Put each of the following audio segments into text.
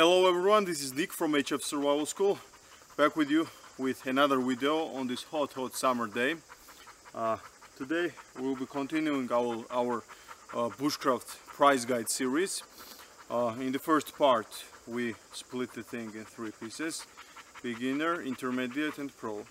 Hello everyone, this is Nick from HF Survival School back with you with another video on this hot hot summer day. Uh, today we will be continuing our, our uh, bushcraft price guide series. Uh, in the first part we split the thing in three pieces beginner, intermediate and pro.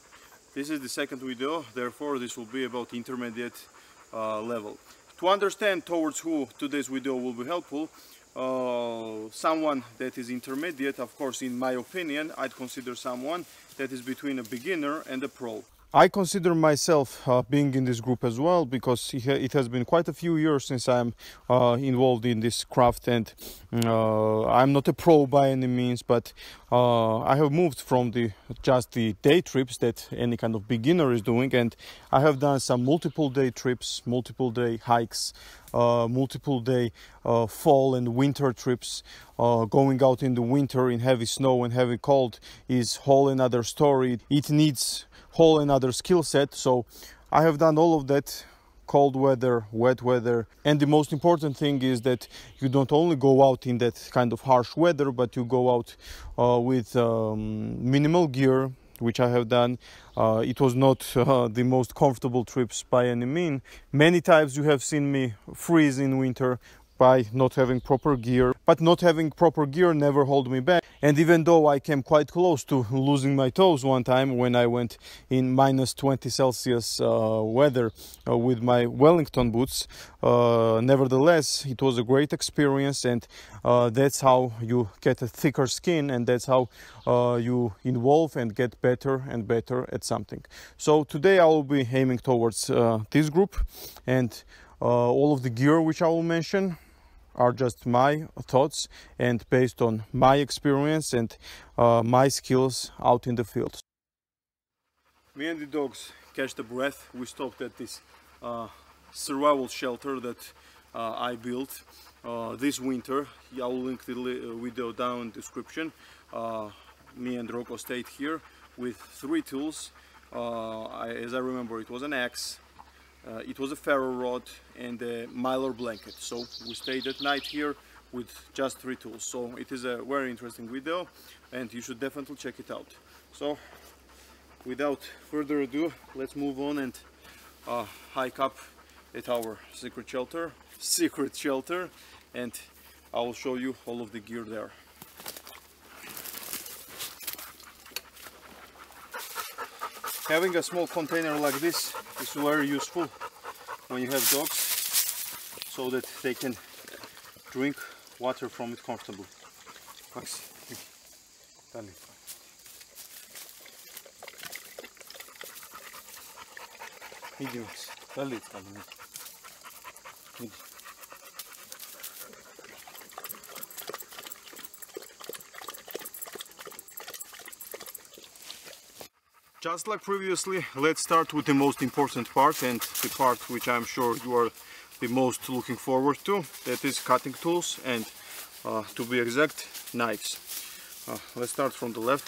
This is the second video therefore this will be about intermediate uh, level. To understand towards who today's video will be helpful uh, someone that is intermediate, of course, in my opinion, I'd consider someone that is between a beginner and a pro. I consider myself uh, being in this group as well because it has been quite a few years since I'm uh, involved in this craft and uh, I'm not a pro by any means but uh, I have moved from the just the day trips that any kind of beginner is doing and I have done some multiple day trips, multiple day hikes, uh, multiple day uh, fall and winter trips. going out in the winter in heavy snow and heavy cold is whole another story. It needs whole another skill set. So I have done all of that cold weather, wet weather. And the most important thing is that you don't only go out in that kind of harsh weather, but you go out uh, with um, minimal gear, which I have done. Uh, it was not uh, the most comfortable trips by any mean. Many times you have seen me freeze in winter by not having proper gear, but not having proper gear never hold me back. And even though I came quite close to losing my toes one time when I went in minus 20 Celsius uh, weather uh, with my Wellington boots, uh, nevertheless, it was a great experience and uh, that's how you get a thicker skin and that's how uh, you evolve and get better and better at something. So today I will be aiming towards uh, this group and all of the gear which I will mention are just my thoughts and based on my experience and uh, my skills out in the field. Me and the dogs catch the breath. We stopped at this uh, survival shelter that uh, I built uh, this winter. I will link the uh, video down in description. Uh, me and Rocco stayed here with three tools. I, as I remember, it was an axe, it was a ferro rod and a mylar blanket. So we stayed at night here with just three tools. So it is a very interesting video and you should definitely check it out. So without further ado, let's move on and uh, hike up at our secret shelter, secret shelter and I will show you all of the gear there. Having a small container like this is very useful when you have dogs so that they can drink water from it comfortably. Max, dale. Иди, Макс, дали, дали. Иди. Just like previously, let's start with the most important part and the part which I'm sure you are the most looking forward to. That is cutting tools and uh, to be exact, knives. Uh, let's start from the left.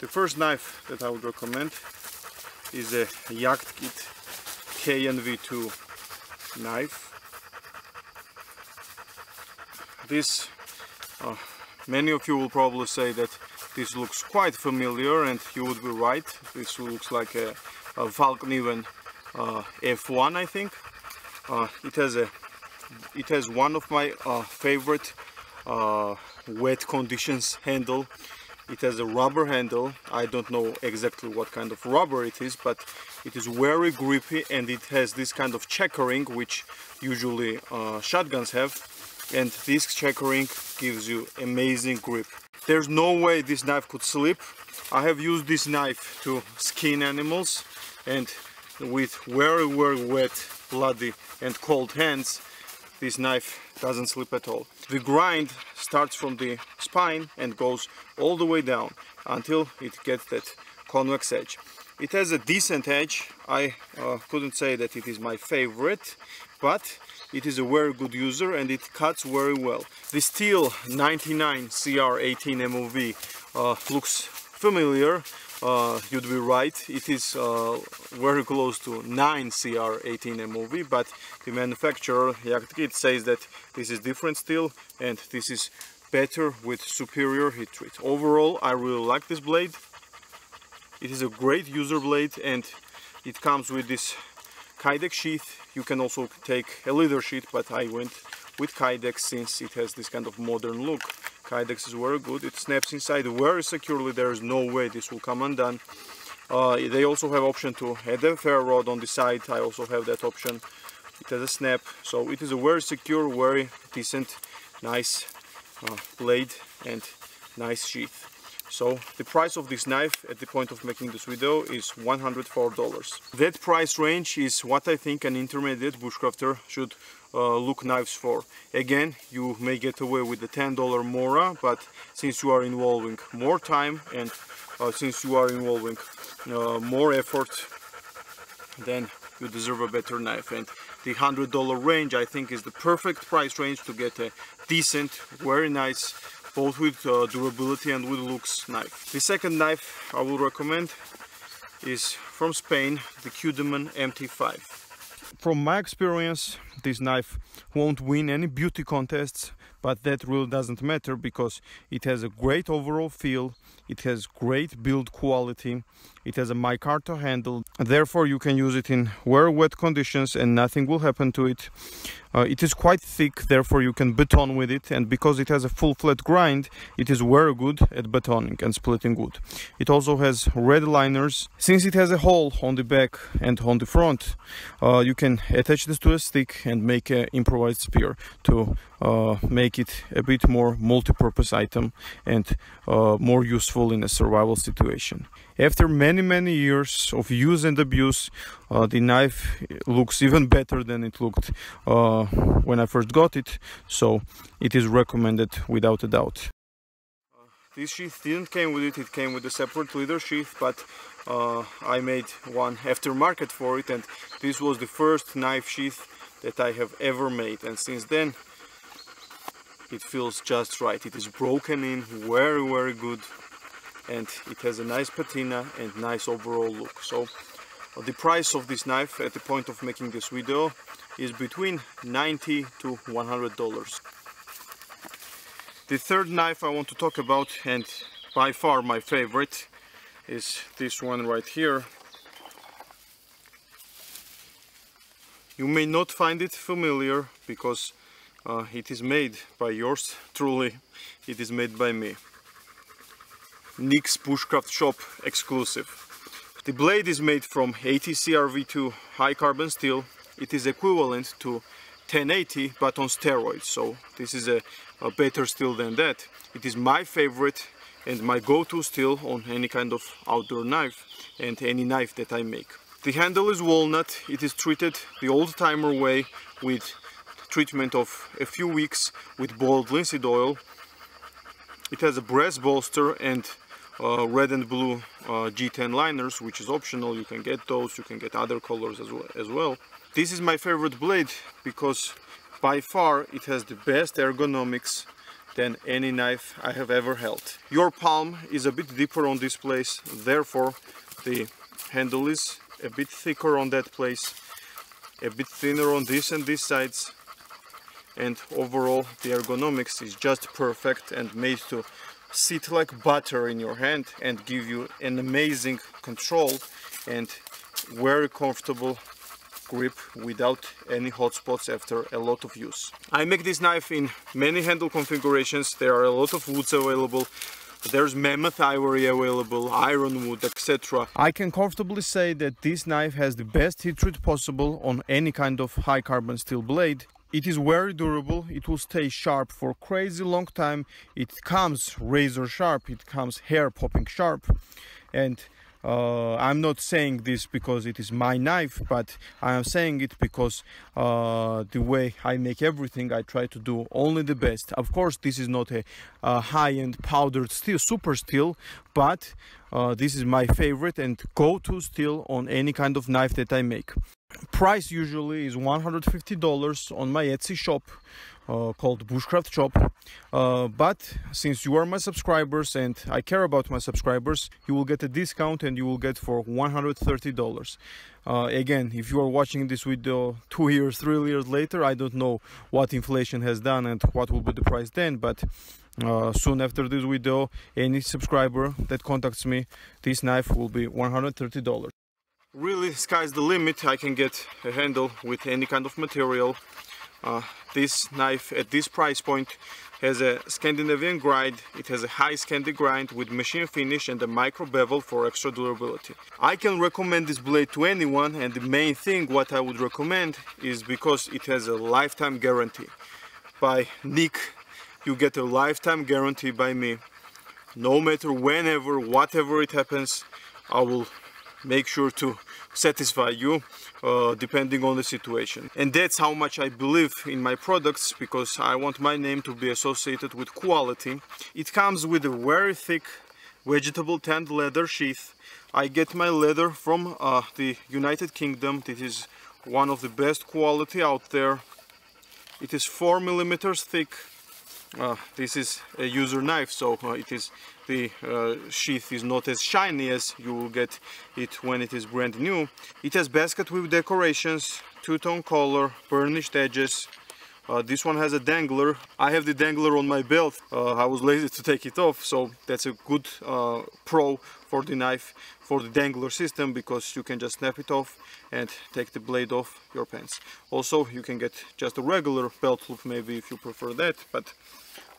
The first knife that I would recommend is a Jagdkit KNV2 knife. This, uh, many of you will probably say that this looks quite familiar and you would be right. This looks like a, a Fallkniven uh, F1 I think. Uh, it has a it has one of my uh, favorite uh, wet conditions handle. It has a rubber handle. I don't know exactly what kind of rubber it is, but it is very grippy and it has this kind of checkering which usually uh, shotguns have and this checkering gives you amazing grip. There's no way this knife could slip. I have used this knife to skin animals and with very very wet, bloody and cold hands this knife doesn't slip at all. The grind starts from the spine and goes all the way down until it gets that convex edge. It has a decent edge. I uh, couldn't say that it is my favorite, but it is a very good user and it cuts very well. The Steel 99 CR18 MOV uh, looks familiar, uh, you'd be right, it is uh, very close to 9 CR18 MOV, but the manufacturer Jagdkit says that this is different steel and this is better with superior heat treat. Overall, I really like this blade. It is a great user blade and it comes with this Kydex sheath. You can also take a leather sheath, but I went with Kydex since it has this kind of modern look. Kydex is very good. It snaps inside very securely. There is no way this will come undone. Uh, they also have option to add a ferro rod on the side. I also have that option. It has a snap, so it is a very secure, very decent, nice uh, blade and nice sheath. So the price of this knife at the point of making this video is $104. That price range is what I think an intermediate bushcrafter should uh, look knives for. Again, you may get away with the $10 Mora, but since you are involving more time and uh, since you are involving uh, more effort, then you deserve a better knife. And the $100 range I think is the perfect price range to get a decent, very nice both with uh, durability and with looks knife. The second knife I will recommend is from Spain, the Cudeman MT5. From my experience, this knife won't win any beauty contests, but that really doesn't matter because it has a great overall feel, it has great build quality, it has a micarta handle, therefore you can use it in very wet conditions and nothing will happen to it. Uh, it is quite thick, therefore you can baton with it, and because it has a full flat grind, it is very good at batoning and splitting wood. It also has red liners. Since it has a hole on the back and on the front, uh, you can attach this to a stick and make an improvised spear to uh, make it a bit more multi-purpose item and uh, more useful in a survival situation. After many many years of use and abuse, uh, the knife looks even better than it looked uh, when I first got it, so it is recommended without a doubt. This sheath didn't came with it, it came with a separate leather sheath, but uh, I made one aftermarket for it and this was the first knife sheath that I have ever made and since then it feels just right. It is broken in very very good and it has a nice patina and nice overall look. So the price of this knife at the point of making this video is between 90 to 100 dollars. The third knife I want to talk about and by far my favorite is this one right here. You may not find it familiar because uh, it is made by yours truly, it is made by me. Nick's Bushcraft Shop exclusive. The blade is made from 80CrV2 high carbon steel. It is equivalent to 1080 but on steroids, so this is a, a better steel than that. It is my favorite and my go-to steel on any kind of outdoor knife and any knife that I make. The handle is walnut, it is treated the old-timer way with treatment of a few weeks with boiled linseed oil. It has a brass bolster and uh, red and blue uh, G10 liners, which is optional. You can get those, you can get other colors as well. As well. This is my favorite blade because by far it has the best ergonomics than any knife I have ever held. Your palm is a bit deeper on this place, therefore the handle is a bit thicker on that place, a bit thinner on this and these sides, and overall the ergonomics is just perfect and made to sit like butter in your hand and give you an amazing control and very comfortable grip without any hot spots after a lot of use. I make this knife in many handle configurations, there are a lot of woods available, there's mammoth ivory available, ironwood, etc. I can comfortably say that this knife has the best heat treat possible on any kind of high carbon steel blade it is very durable, it will stay sharp for crazy long time. It comes razor sharp, it comes hair popping sharp. And uh, I'm not saying this because it is my knife, but I am saying it because uh, the way I make everything, I try to do only the best. Of course, this is not a, a high-end powdered steel, super steel, but uh, this is my favorite and go-to steel on any kind of knife that I make price usually is $150 on my Etsy shop uh, called Bushcraft Shop. Uh, but since you are my subscribers and I care about my subscribers, you will get a discount and you will get for $130. Uh, again, if you are watching this video two years, three years later, I don't know what inflation has done and what will be the price then, but uh, soon after this video any subscriber that contacts me this knife will be 130 dollars really sky's the limit I can get a handle with any kind of material uh, this knife at this price point has a Scandinavian grind, it has a high Scandi grind with machine finish and a micro bevel for extra durability. I can recommend this blade to anyone and the main thing what I would recommend is because it has a lifetime guarantee. By Nick you get a lifetime guarantee by me. No matter whenever, whatever it happens, I will make sure to satisfy you uh, depending on the situation. And that's how much I believe in my products because I want my name to be associated with quality. It comes with a very thick vegetable tanned leather sheath. I get my leather from uh, the United Kingdom. This is one of the best quality out there. It is 4 millimeters thick uh, this is a user knife so uh, it is the uh, sheath is not as shiny as you will get it when it is brand new. It has basket with decorations two-tone color burnished edges uh, this one has a dangler. I have the dangler on my belt. Uh, I was lazy to take it off so that's a good uh, pro for the knife for the dangler system because you can just snap it off and take the blade off your pants. Also you can get just a regular belt loop maybe if you prefer that but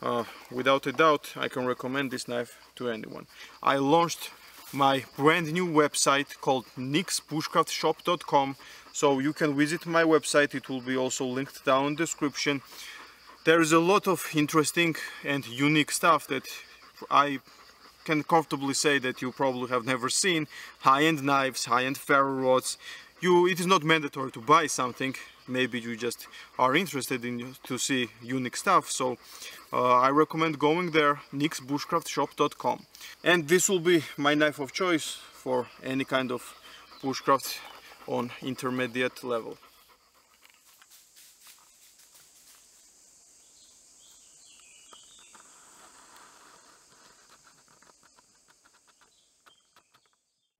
uh, without a doubt I can recommend this knife to anyone. I launched my brand new website called nicksbushcraftshop.com so you can visit my website. It will be also linked down in the description. There is a lot of interesting and unique stuff that I can comfortably say that you probably have never seen. High-end knives high-end ferro rods. You it is not mandatory to buy something. Maybe you just are interested in to see unique stuff. So uh, I recommend going there nicksbushcraftshop.com and this will be my knife of choice for any kind of bushcraft on intermediate level.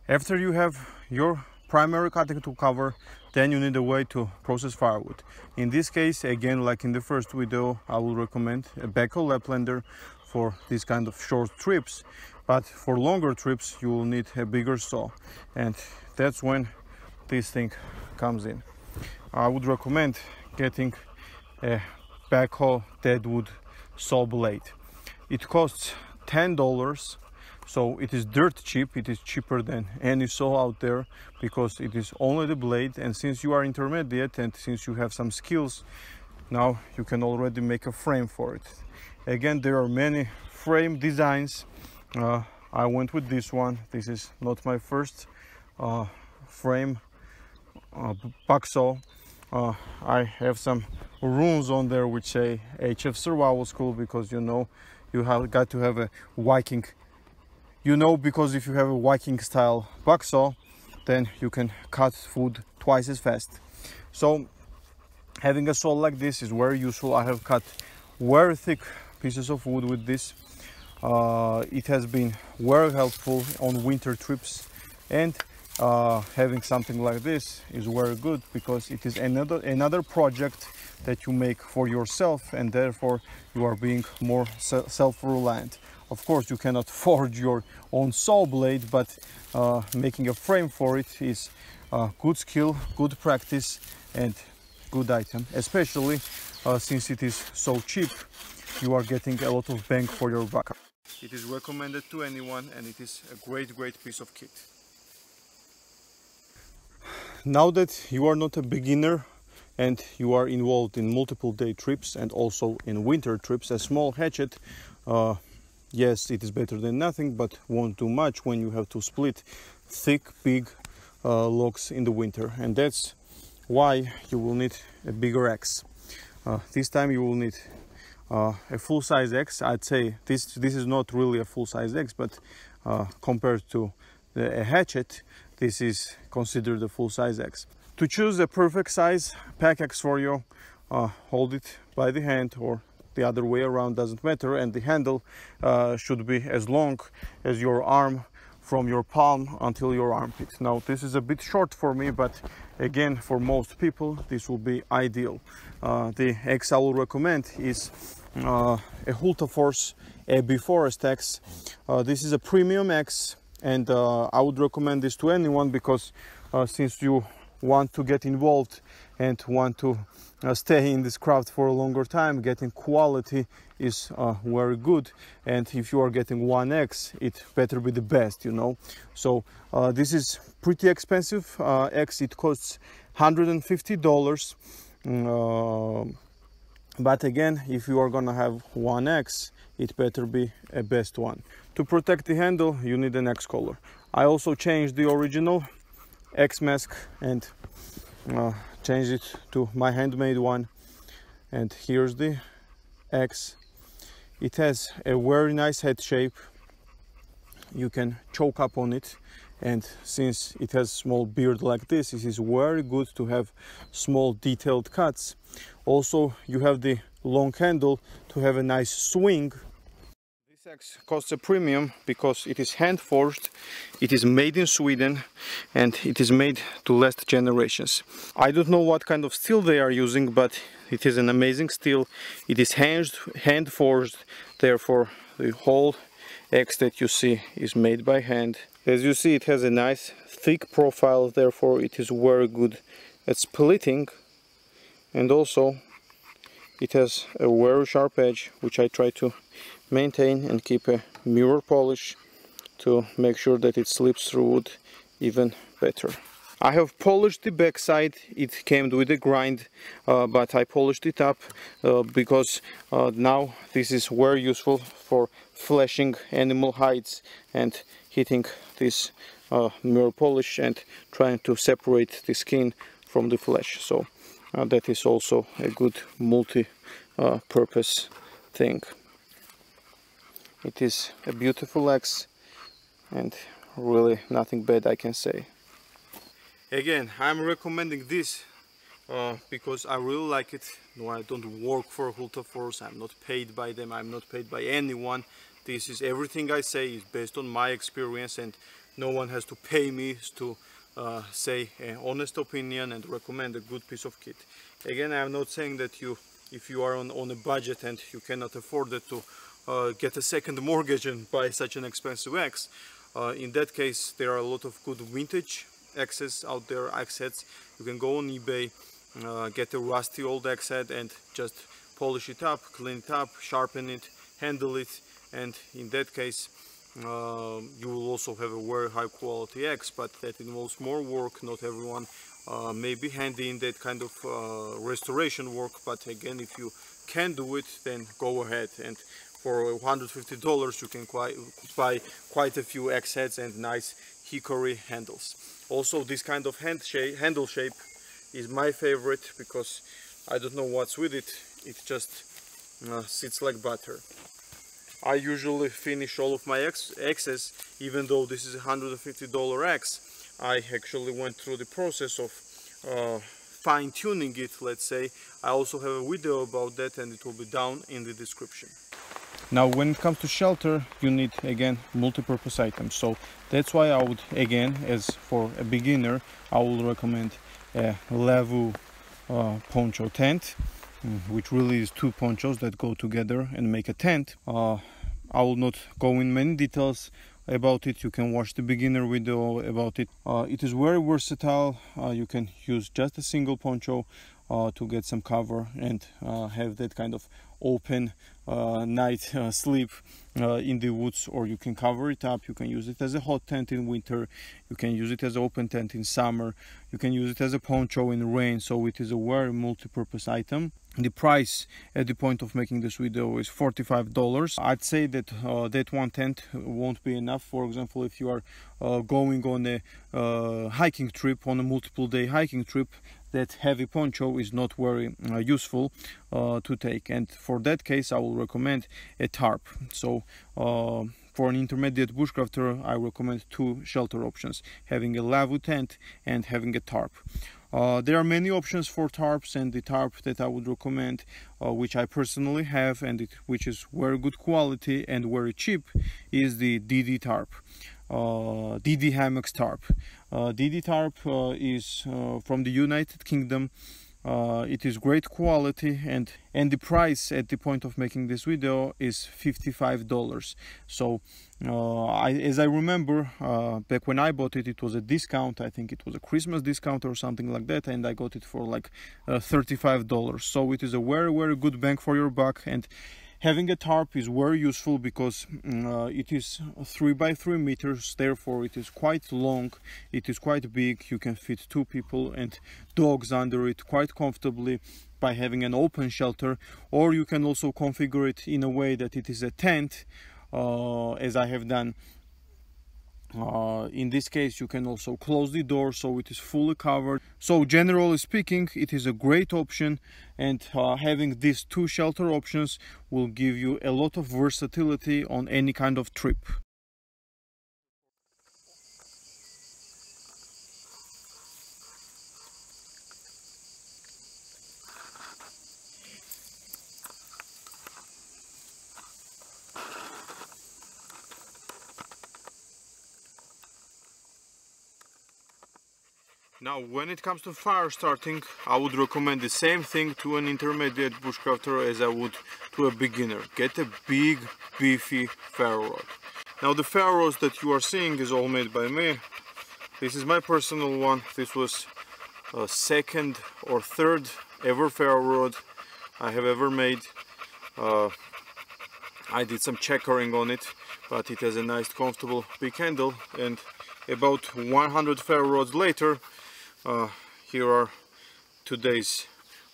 After you have your primary cutting tool cover then you need a way to process firewood. In this case again like in the first video i will recommend a Bahco Laplander for this kind of short trips but for longer trips you will need a bigger saw. And that's when this thing comes in. I would recommend getting a Bahco Deadwood saw blade. It costs ten dollars so it is dirt cheap. It is cheaper than any saw out there because it is only the blade. And since you are intermediate and since you have some skills now you can already make a frame for it. Again there are many frame designs. Uh, I went with this one. This is not my first uh, frame uh, saw. Uh, I have some runes on there which say HF Survival School because you know you have got to have a Viking. You know because if you have a Viking style buck saw then you can cut food twice as fast. So having a saw like this is very useful. I have cut very thick pieces of wood with this. Uh, it has been very helpful on winter trips. And uh, having something like this is very good because it is another another project that you make for yourself and therefore you are being more self-reliant. Of course you cannot forge your own saw blade but uh, making a frame for it is a good skill good practice and good item especially uh, since it is so cheap. You are getting a lot of bang for your buck. It is recommended to anyone and it is a great great piece of kit now that you are not a beginner and you are involved in multiple day trips and also in winter trips a small hatchet uh, yes it is better than nothing but won't do much when you have to split thick big uh, logs in the winter. And that's why you will need a bigger axe. Uh, this time you will need uh, a full-size axe. I'd say this this is not really a full-size axe but uh, compared to the, a hatchet this is considered a full-size axe to choose a perfect size pack axe for you uh, hold it by the hand or the other way around doesn't matter and the handle uh, should be as long as your arm from your palm until your armpit. Now this is a bit short for me but again for most people this will be ideal. Uh, the X I will recommend is uh, a Hulta Force AB Forest X. Uh, this is a premium X and uh, I would recommend this to anyone because uh, since you want to get involved and want to uh, stay in this craft for a longer time getting quality is uh, very good. And if you are getting 1x it better be the best you know? So uh, this is pretty expensive. Uh, x it costs 150 dollars. Mm, but again if you are gonna have 1x it better be a best one to protect the handle you need an x collar i also changed the original x mask and uh, change it to my handmade one. And here's the X. It has a very nice head shape. You can choke up on it. And since it has small beard like this it is very good to have small detailed cuts. Also you have the long handle to have a nice swing Axe costs a premium because it is hand forged, it is made in Sweden and it is made to last generations. I don't know what kind of steel they are using but it is an amazing steel. It is hand, hand forged therefore the whole axe that you see is made by hand. As you see it has a nice thick profile therefore it is very good at splitting and also it has a very sharp edge which I try to maintain and keep a mirror polish to make sure that it slips through wood even better. I have polished the backside, it came with a grind, uh, but I polished it up uh, because uh, now this is very useful for fleshing animal hides and hitting this uh, mirror polish and trying to separate the skin from the flesh. So uh, that is also a good multi-purpose uh, thing. It is a beautiful axe and really nothing bad I can say. Again, I'm recommending this uh, because I really like it. No, I don't work for Hultafors, I'm not paid by them, I'm not paid by anyone. This is everything I say is based on my experience and no one has to pay me to uh, say an honest opinion and recommend a good piece of kit. Again, I'm not saying that you, if you are on, on a budget and you cannot afford it to get a second mortgage and buy such an expensive axe. Uh, in that case, there are a lot of good vintage axes out there, axe heads. You can go on eBay, uh, get a rusty old axe head and just polish it up, clean it up, sharpen it, handle it, and in that case, uh, you will also have a very high quality axe, but that involves more work. Not everyone uh, may be handy in that kind of uh, restoration work, but again, if you can do it, then go ahead. And for $150 you can quite, buy quite a few axe heads and nice hickory handles. Also this kind of hand shape, handle shape is my favorite because I don't know what's with it, it just uh, sits like butter. I usually finish all of my axes even though this is a $150 axe. I actually went through the process of uh, fine-tuning it, let's say. I also have a video about that and it will be down in the description. Now when it comes to shelter you need again multi-purpose items. So that's why I would again as for a beginner I will recommend a Lavvu uh, poncho tent mm, which really is two ponchos that go together and make a tent. Uh, I will not go in many details about it. You can watch the beginner video about it. Uh, it is very versatile. Uh, you can use just a single poncho to get some cover and uh, have that kind of open uh, night uh, sleep uh, in the woods or you can cover it up. You can use it as a hot tent in winter. You can use it as an open tent in summer. You can use it as a poncho in rain. So it is a very multi-purpose item. The price at the point of making this video is $45 I'd say that uh, that one tent won't be enough. For example if you are uh, going on a uh, hiking trip on a multiple day hiking trip that heavy poncho is not very uh, useful uh, to take. And for that case I will recommend a tarp. So uh, for an intermediate bushcrafter I recommend two shelter options having a Lavvu tent and having a tarp. Uh, there are many options for tarps and the tarp that I would recommend uh, which I personally have and it, which is very good quality and very cheap is the DD tarp uh, DD Hammocks tarp. Uh, DD tarp uh, is from the United Kingdom. Uh, it is great quality and and the price at the point of making this video is $55 so uh, I, as I remember uh, back when I bought it it was a discount. I think it was a Christmas discount or something like that and I got it for like uh, $35 so it is a very very good bang for your buck and having a tarp is very useful because mm, uh, it is 3 by 3 meters therefore it is quite long it is quite big you can fit two people and dogs under it quite comfortably by having an open shelter. Or you can also configure it in a way that it is a tent uh, as I have done uh, in this case you can also close the door so it is fully covered. So generally speaking it is a great option and uh, having these two shelter options will give you a lot of versatility on any kind of trip Now, when it comes to fire starting, I would recommend the same thing to an intermediate bushcrafter as I would to a beginner. Get a big, beefy ferro rod. Now, the ferro rods that you are seeing is all made by me. This is my personal one. This was a second or third ever ferro rod I have ever made. Uh, I did some checkering on it, but it has a nice, comfortable big handle. And about 100 ferro rods later, uh, here are today's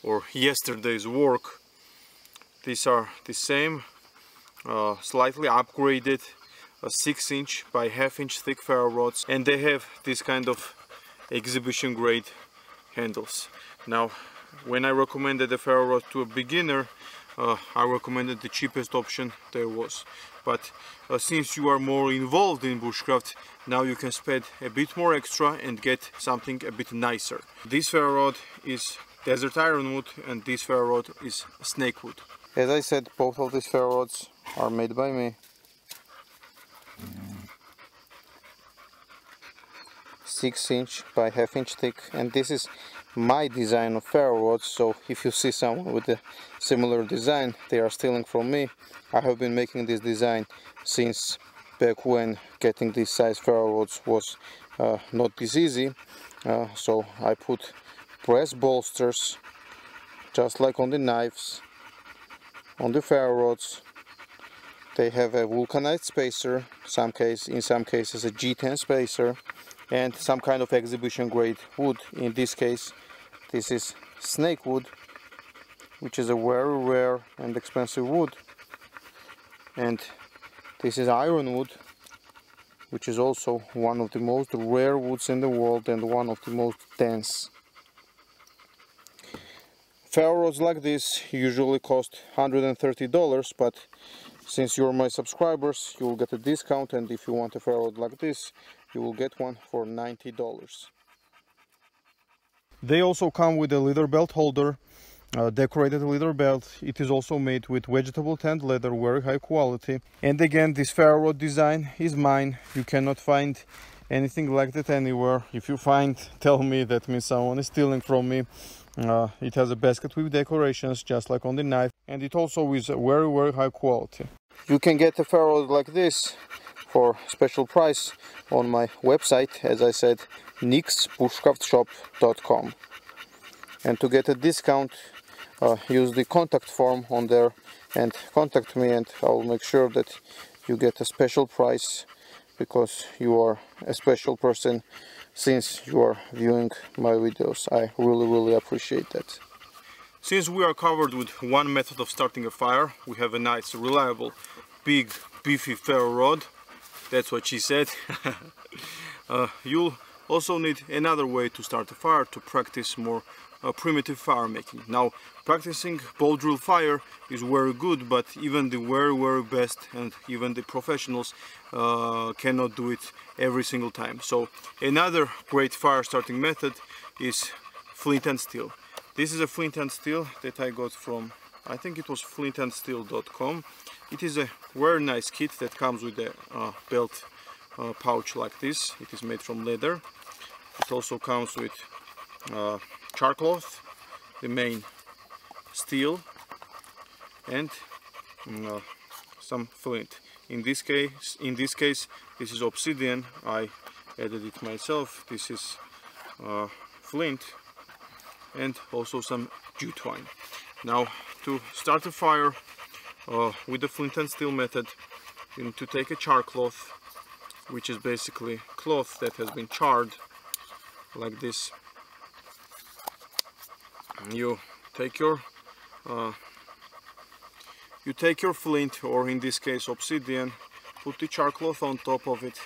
or yesterday's work. These are the same uh, slightly upgraded a 6 inch by half inch thick ferro rods and they have this kind of exhibition grade handles. Now when I recommended the ferro rod to a beginner uh, I recommended the cheapest option there was. But uh, since you are more involved in bushcraft now you can spend a bit more extra and get something a bit nicer. This ferro rod is desert ironwood and this ferro rod is snakewood as I said both of these ferro rods are made by me. Six inch by half inch thick and this is my design of ferro rods so if you see someone with a similar design they are stealing from me. I have been making this design since back when getting this size ferro rods was uh, not this easy. Uh, so I put brass bolsters just like on the knives on the ferro rods they have a vulcanite spacer some case in some cases a G10 spacer and some kind of exhibition grade wood. In this case this is snake wood which is a very rare and expensive wood. And this is ironwood which is also one of the most rare woods in the world and one of the most dense. Ferro rods like this usually cost $130 but since you're my subscribers you will get a discount. And if you want a ferro like this you will get one for $90 they also come with a leather belt holder, uh, decorated leather belt. It is also made with vegetable tanned leather, very high quality. And again, this ferro rod design is mine. You cannot find anything like that anywhere. If you find, tell me, that means someone is stealing from me. Uh, it has a basket with decorations, just like on the knife. And it also is very, very high quality. You can get a ferro like this for special price on my website, as I said, nicksbushcraftshop.com and to get a discount uh, use the contact form on there and contact me and I'll make sure that you get a special price because you are a special person since you are viewing my videos. I really really appreciate that. Since we are covered with one method of starting a fire, we have a nice, reliable, big, beefy ferro rod. That's what she said. uh, you'll also need another way to start a fire to practice more uh, primitive fire making. Now practicing bow drill fire is very good but even the very very best and even the professionals uh, cannot do it every single time. So another great fire starting method is flint and steel. This is a flint and steel that I got from I think it was flintandsteel.com. It is a very nice kit that comes with a uh, belt uh, pouch like this. It is made from leather. It also comes with uh, char cloth the main steel and uh, some flint in this case in this case this is obsidian I added it myself this is uh, flint and also some jute twine now to start a fire uh, with the flint and steel method you need to take a char cloth which is basically cloth that has been charred like this. You take your uh, you take your flint or in this case obsidian put the char cloth on top of it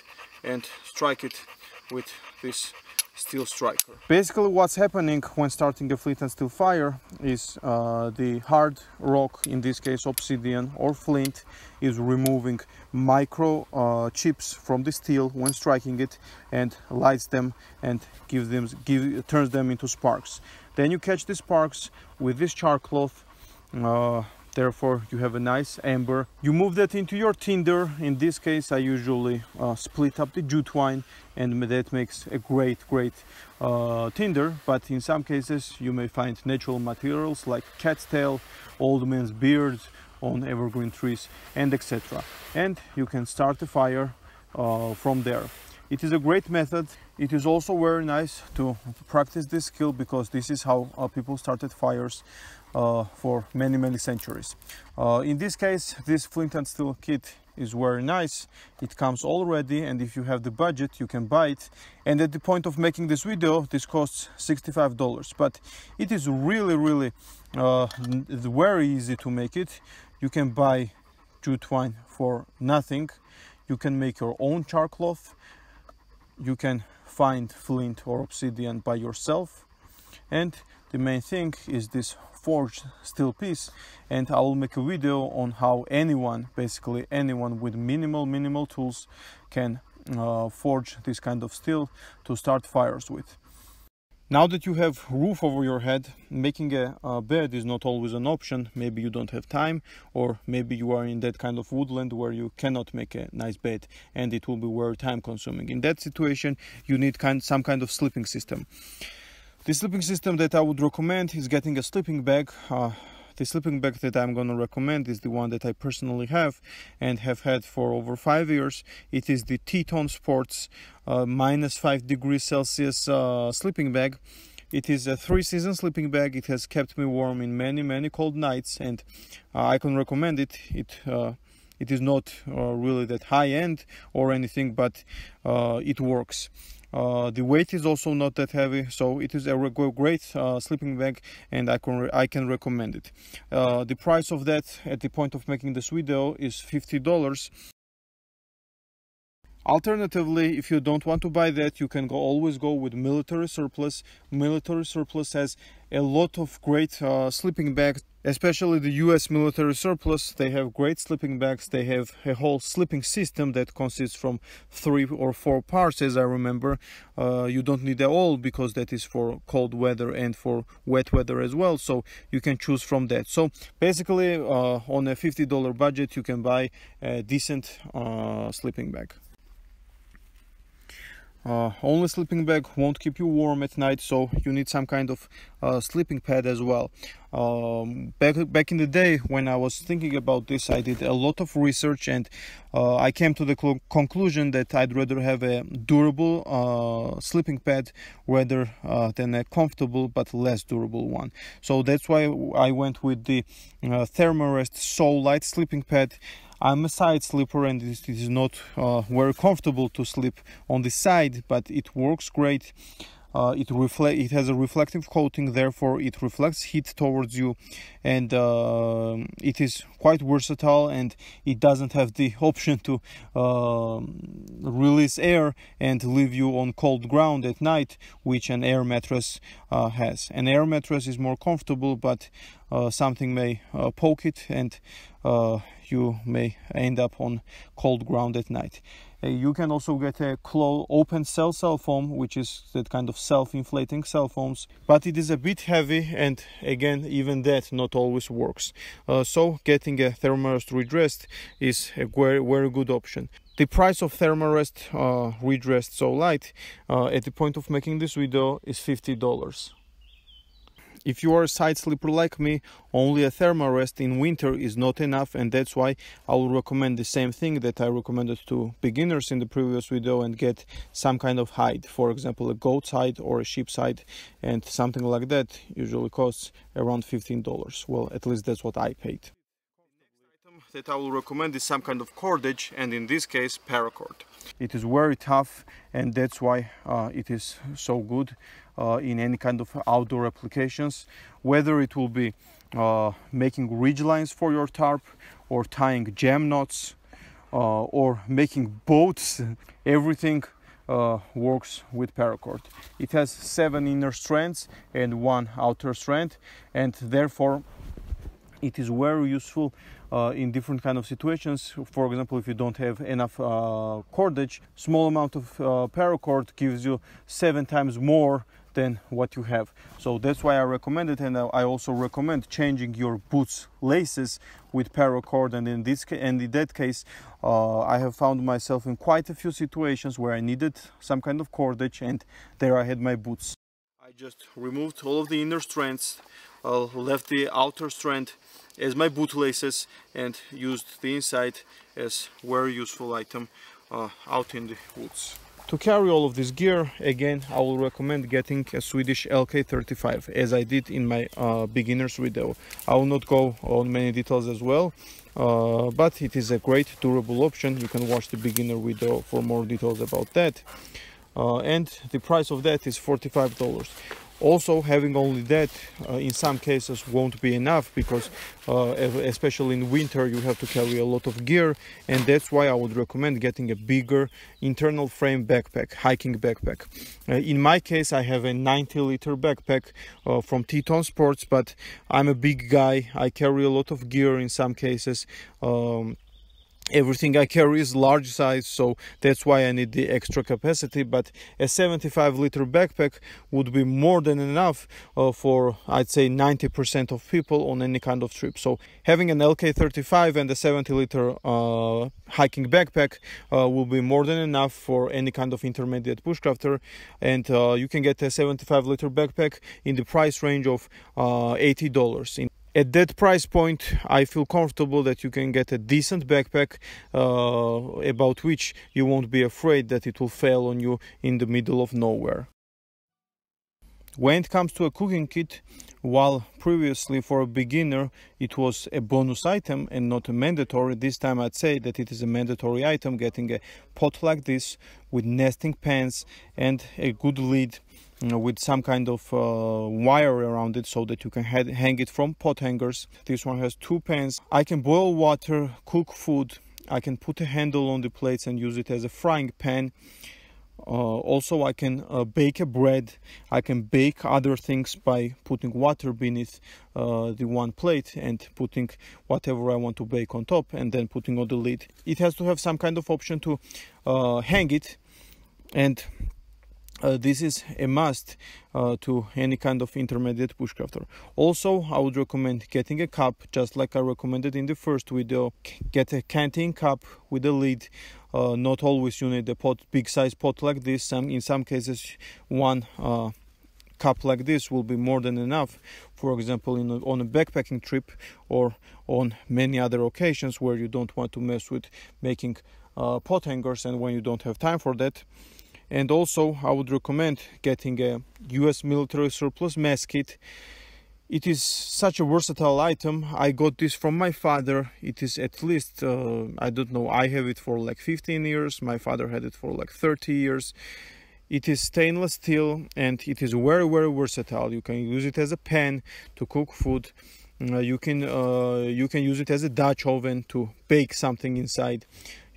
and strike it with this steel striker. Basically what's happening when starting a flint and steel fire is uh, the hard rock, in this case obsidian or flint, is removing micro uh, chips from the steel when striking it and lights them and gives them, give, turns them into sparks. Then you catch the sparks with this char cloth uh, therefore you have a nice amber. You move that into your tinder. In this case i usually uh, split up the jute twine and that makes a great great uh, tinder. But in some cases you may find natural materials like cat's tail old man's beard on evergreen trees and etc and you can start a fire uh, from there. It is a great method. It is also very nice to practice this skill because this is how uh, people started fires uh, for many, many centuries. Uh, in this case, this flint and steel kit is very nice. It comes already and if you have the budget, you can buy it. And at the point of making this video, this costs $65. But it is really, really uh, very easy to make it. You can buy jute twine for nothing. You can make your own char cloth you can find flint or obsidian by yourself and the main thing is this forged steel piece and I will make a video on how anyone basically anyone with minimal minimal tools can uh, forge this kind of steel to start fires with. Now that you have roof over your head, making a, a, bed is not always an option. Maybe you don't have time, or maybe you are in that kind of woodland where you cannot make a nice bed and it will be very time consuming. In that situation, you need kind, some kind of sleeping system. The sleeping system that I would recommend is getting a sleeping bag. Uh, the sleeping bag that I'm going to recommend is the one that I personally have and have had for over five years. It is the Teton Sports uh, minus five degrees Celsius uh, sleeping bag. It is a three season sleeping bag. It has kept me warm in many, many cold nights and uh, I can recommend it. It uh, it is not uh, really that high end or anything, but uh, it works. Uh, the weight is also not that heavy, so it is a great uh, sleeping bag, and I can I can recommend it. Uh, the price of that at the point of making this video is fifty dollars. Alternatively, if you don't want to buy that, you can go, always go with military surplus. Military surplus has a lot of great uh, sleeping bags especially the US military surplus. They have great sleeping bags. They have a whole sleeping system that consists from three or four parts as I remember. Uh, you don't need all because that is for cold weather and for wet weather as well. So you can choose from that. So basically uh, on a $50 budget you can buy a decent uh, sleeping bag uh, only sleeping bag won't keep you warm at night so you need some kind of uh, sleeping pad as well. Um, back back in the day when I was thinking about this I did a lot of research and uh, I came to the conclusion that I'd rather have a durable uh, sleeping pad rather uh, than a comfortable but less durable one. So that's why I went with the uh, Thermarest Light sleeping pad I'm a side sleeper and it is not uh, very comfortable to sleep on the side, but it works great. Uh, it reflect it has a reflective coating therefore it reflects heat towards you and uh, it is quite versatile and it doesn't have the option to uh, release air and leave you on cold ground at night which an air mattress uh, has an air mattress is more comfortable but uh, something may uh, poke it and you may end up on cold ground at night. Uh, you can also get a closed open cell cell foam which is that kind of self-inflating cell foams but it is a bit heavy and again even that not always works. Uh, so getting a thermarest RidgeRest is a very very good option. The price of thermarest uh, RidgeRest SOLite uh, at the point of making this video is $50 if you are a side sleeper like me, only a thermarest in winter is not enough and that's why I will recommend the same thing that I recommended to beginners in the previous video and get some kind of hide. For example, a goat's hide or a sheep's hide and something like that usually costs around $15. Well, at least that's what I paid. That I will recommend is some kind of cordage and in this case paracord. It is very tough and that's why uh, it is so good uh, in any kind of outdoor applications, whether it will be uh, making ridge lines for your tarp or tying jam knots uh, or making boats, everything uh, works with paracord. It has seven inner strands and one outer strand and therefore it is very useful uh, in different kind of situations. For example, if you don't have enough uh, cordage, small amount of uh, paracord gives you seven times more than what you have. So that's why I recommend it, and I also recommend changing your boots laces with paracord. And in this and in that case, uh, I have found myself in quite a few situations where I needed some kind of cordage, and there I had my boots. I just removed all of the inner strands, uh, left the outer strand as my boot laces, and used the inside as very useful item uh, out in the woods. To carry all of this gear, again, I will recommend getting a Swedish LK35, as I did in my uh, beginner's video. I will not go on many details as well, uh, but it is a great durable option. You can watch the beginner video for more details about that. Uh, and the price of that is $45 also having only that uh, in some cases won't be enough because uh, especially in winter you have to carry a lot of gear. And that's why I would recommend getting a bigger internal frame backpack hiking backpack. Uh, in my case I have a 90 liter backpack uh, from Teton Sports but I'm a big guy. I carry a lot of gear in some cases. Um, everything I carry is large size so that's why I need the extra capacity but a 75 liter backpack would be more than enough uh, for I'd say 90% of people on any kind of trip. So having an LK35 and a 70 liter uh, hiking backpack uh, will be more than enough for any kind of intermediate bushcrafter. And uh, you can get a 75 liter backpack in the price range of uh, $80 in at that price point i feel comfortable that you can get a decent backpack uh, about which you won't be afraid that it will fail on you in the middle of nowhere. When it comes to a cooking kit while previously for a beginner it was a bonus item and not a mandatory this time i'd say that it is a mandatory item getting a pot like this with nesting pans and a good lid with some kind of uh, wire around it so that you can hang it from pot hangers. This one has two pans. I can boil water, cook food. I can put a handle on the plates and use it as a frying pan. Uh, also, I can uh, bake a bread. I can bake other things by putting water beneath uh, the one plate and putting whatever I want to bake on top and then putting on the lid. It has to have some kind of option to uh, hang it and uh, this is a must uh, to any kind of intermediate bushcrafter. Also, I would recommend getting a cup, just like I recommended in the first video. Get a canteen cup with a lid. Uh, not always you need a pot, big size pot like this. Some, in some cases, one uh, cup like this will be more than enough. For example, in a, on a backpacking trip or on many other occasions where you don't want to mess with making uh, pot hangers and when you don't have time for that and also I would recommend getting a US military surplus mess kit. It is such a versatile item. I got this from my father. It is at least uh, I don't know I have it for like 15 years. My father had it for like 30 years. It is stainless steel and it is very very versatile. You can use it as a pan to cook food. Uh, you can uh, you can use it as a Dutch oven to bake something inside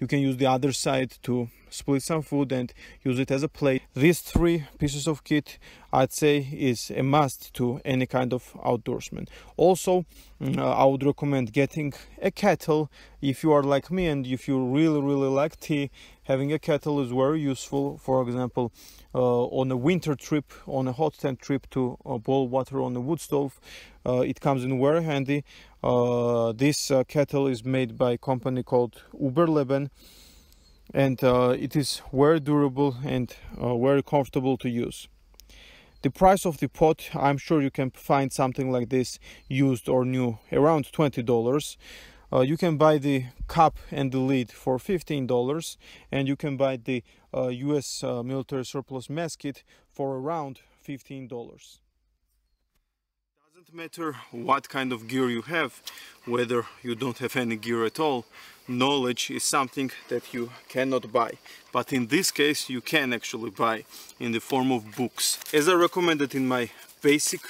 you can use the other side to split some food and use it as a plate. These three pieces of kit I'd say is a must to any kind of outdoorsman. Also, mm, uh, I would recommend getting a kettle if you are like me and if you really really like tea. Having a kettle is very useful. For example, uh, on a winter trip, on a hot tent trip to uh, boil water on a wood stove, uh, it comes in very handy. Uh, this uh, kettle is made by a company called Uberleben and uh, it is very durable and uh, very comfortable to use. the price of the pot i'm sure you can find something like this used or new around $20 uh, you can buy the cup and the lid for $15 and you can buy the US uh, military surplus mess kit for around $15 matter what kind of gear you have whether you don't have any gear at all knowledge is something that you cannot buy. But in this case you can actually buy in the form of books. As I recommended in my basic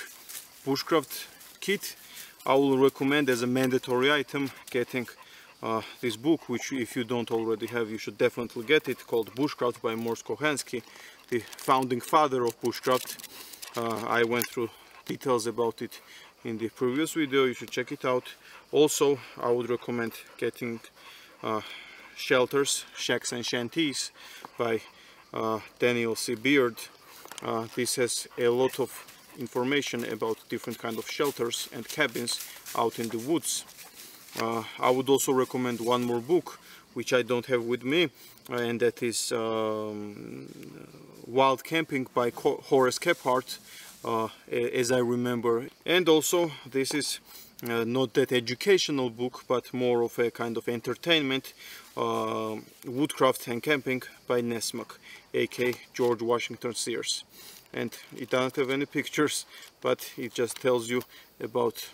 bushcraft kit I will recommend as a mandatory item getting uh, this book which if you don't already have you should definitely get it called Bushcraft by Mors Kochanski the founding father of bushcraft. Uh, I went through details about it in the previous video you should check it out also I would recommend getting uh, shelters shacks and shanties by uh, Daniel C. Beard uh, this has a lot of information about different kind of shelters and cabins out in the woods. Uh, I would also recommend one more book which I don't have with me and that is um, Wild Camping by Horace Kephart uh, as I remember and also this is uh, not that educational book but more of a kind of entertainment uh, Woodcraft and Camping by Nessmuk aka George Washington Sears and it doesn't have any pictures but it just tells you about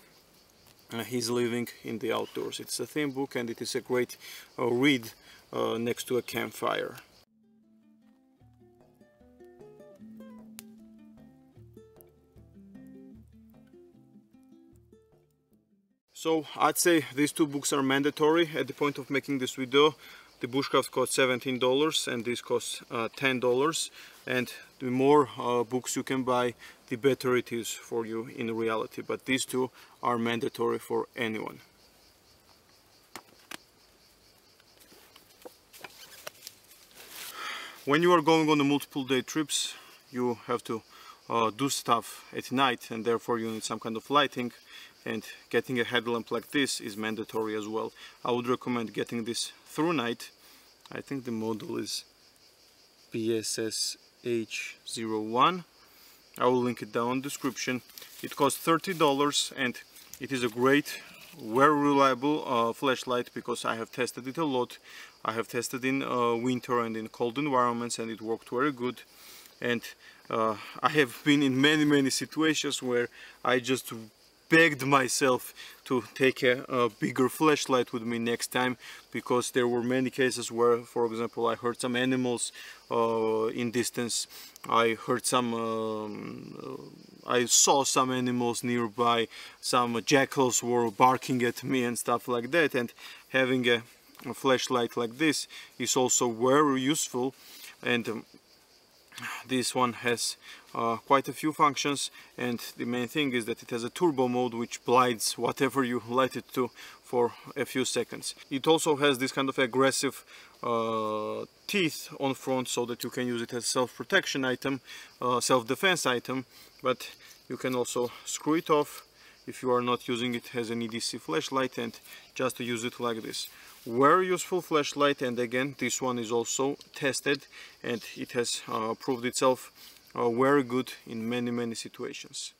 uh, his living in the outdoors. It's a theme book and it is a great uh, read uh, next to a campfire. So I'd say these two books are mandatory. At the point of making this video the bushcraft costs $17 and this costs uh, $10 and the more uh, books you can buy the better it is for you in reality. But these two are mandatory for anyone. When you are going on the multiple day trips you have to uh, do stuff at night and therefore you need some kind of lighting and getting a headlamp like this is mandatory as well. I would recommend getting this ThruNite. I think the model is BSS H01. I will link it down in description. It costs $30 and it is a great, very reliable uh, flashlight because I have tested it a lot. I have tested in uh, winter and in cold environments and it worked very good. And uh, I have been in many many situations where I just begged myself to take a, a, bigger flashlight with me next time because there were many cases where for example I heard some animals uh, in distance. I heard some um, uh, I saw some animals nearby. Some jackals were barking at me and stuff like that. And having a, a flashlight like this is also very useful. And um, this one has uh, quite a few functions and the main thing is that it has a turbo mode which blinds whatever you light it to for a few seconds. It also has this kind of aggressive uh, teeth on front so that you can use it as self-protection item, uh, self-defense item, but you can also screw it off if you are not using it as an EDC flashlight and just use it like this very useful flashlight and again this one is also tested and it has uh, proved itself uh, very good in many many situations.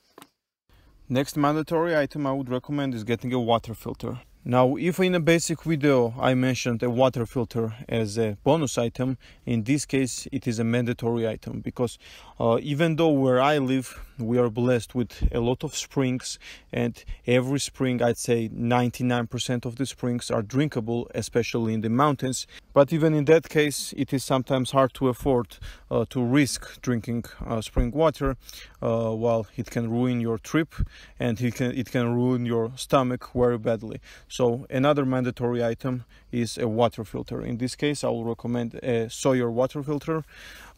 Next mandatory item I would recommend is getting a water filter. Now, if in a basic video I mentioned a water filter as a bonus item, in this case it is a mandatory item because uh, even though where I live we are blessed with a lot of springs and every spring I'd say 99% of the springs are drinkable, especially in the mountains. But even in that case it is sometimes hard to afford uh, to risk drinking uh, spring water uh, while it can ruin your trip and it can, it can ruin your stomach very badly. So another mandatory item is a water filter. In this case, I will recommend a Sawyer water filter,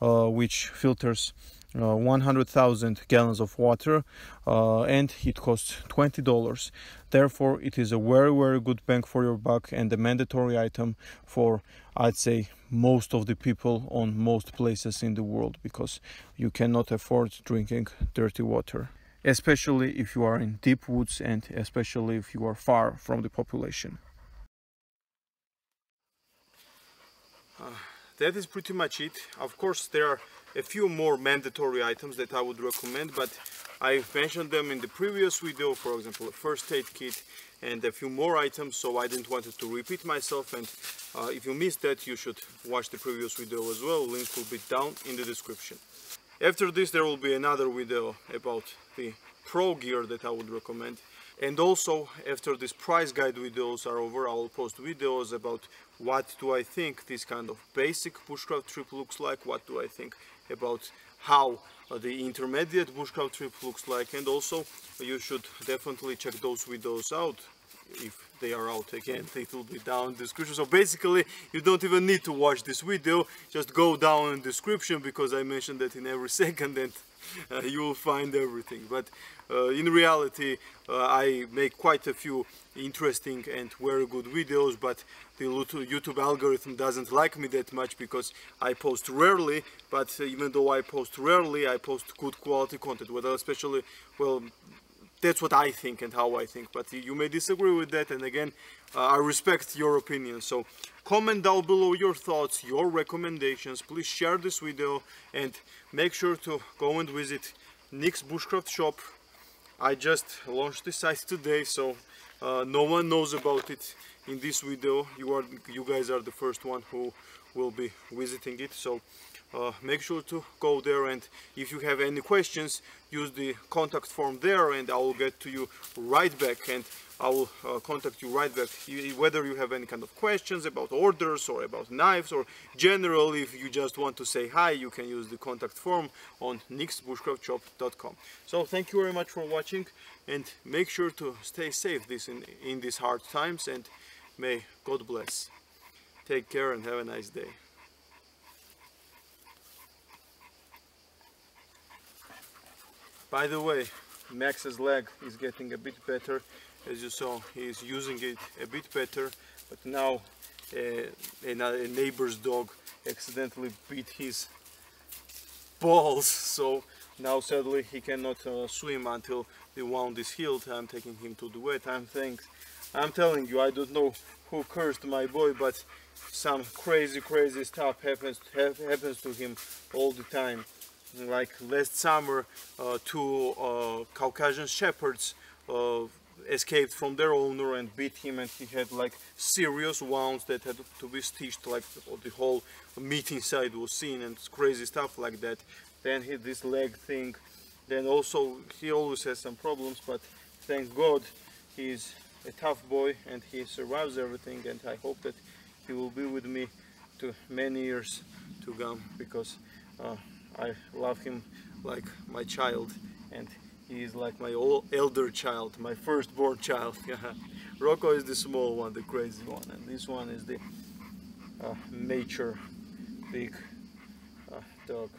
uh, which filters uh, 100,000 gallons of water uh, and it costs $20 therefore it is a very very good bang for your buck and a mandatory item for I'd say most of the people on most places in the world because you cannot afford drinking dirty water especially if you are in deep woods and especially if you are far from the population. Uh, that is pretty much it. Of course, there are a few more mandatory items that I would recommend but I mentioned them in the previous video for example a first aid kit and a few more items so I didn't want to repeat myself and uh, if you missed that you should watch the previous video as well. Link will be down in the description. After this there will be another video about the pro gear that I would recommend. And also after this price guide videos are over I will post videos about what do I think this kind of basic bushcraft trip looks like what do I think about how the intermediate bushcraft trip looks like and also you should definitely check those videos out. If they are out again it will be down in the description. So basically you don't even need to watch this video. Just go down in description because I mentioned that in every second and uh, you will find everything. But uh, in reality uh, I make quite a few interesting and very good videos but the YouTube algorithm doesn't like me that much because I post rarely but even though I post rarely I post good quality content well especially well that's what I think and how I think but you may disagree with that and again uh, I respect your opinion so comment down below your thoughts your recommendations please share this video and make sure to go and visit Nick's Bushcraft shop. I just launched the site today so uh, no one knows about it in this video. You are you guys are the first one who will be visiting it so uh, make sure to go there and if you have any questions use the contact form there and I will get to you right back and I will uh, contact you right back. Whether you have any kind of questions about orders or about knives or generally if you just want to say hi you can use the contact form on nicksbushcraftshop.com so thank you very much for watching and make sure to stay safe this in, in these hard times and may God bless. Take care and have a nice day By the way, Max's leg is getting a bit better. As you saw, he's using it a bit better. But now uh, a, neighbor's dog accidentally bit his balls. So now sadly he cannot uh, swim until the wound is healed. I'm taking him to the vet. I'm thanks. I'm telling you, I don't know who cursed my boy, but some crazy, crazy stuff happens happens to him all the time like last summer uh, two uh, Caucasian shepherds uh, escaped from their owner and beat him and he had like serious wounds that had to be stitched like the whole meat inside was seen and crazy stuff like that. Then he this leg thing then also he always has some problems but thank god he's a tough boy and he survives everything and I hope that he will be with me to many years to come because uh, I love him like my child and he is like my elder child, my firstborn child. Rocco is the small one, the crazy one, and this one is the uh, mature big uh, dog.